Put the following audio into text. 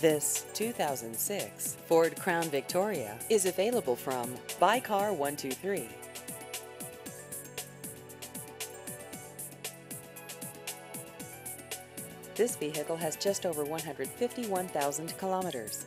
This 2006 Ford Crown Victoria is available from Buy Car 123. This vehicle has just over 151,000 kilometers.